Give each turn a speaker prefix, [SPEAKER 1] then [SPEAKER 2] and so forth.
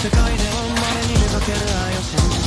[SPEAKER 1] 世界では稀に出かける愛を信じ